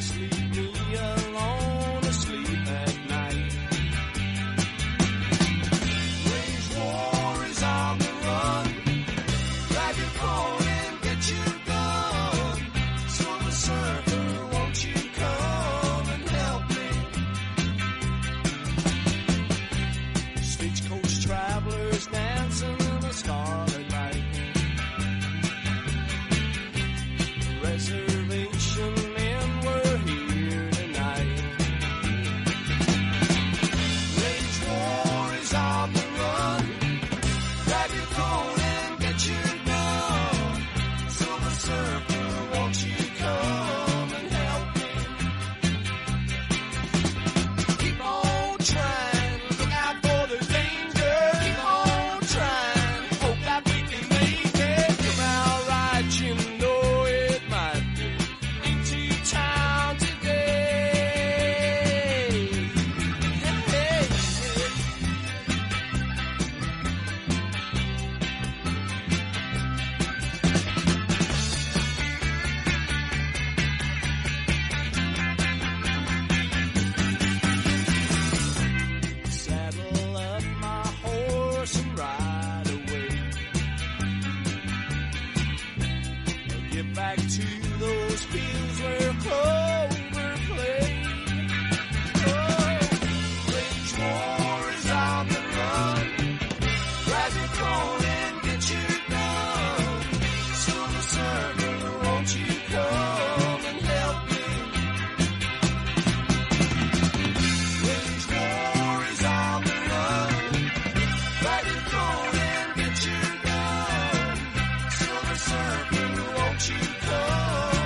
sleep. back to those fields where clover played. Oh, range war is on the run. Grab your cone and get you done. Sooner, sooner, won't you? officer, won't you come?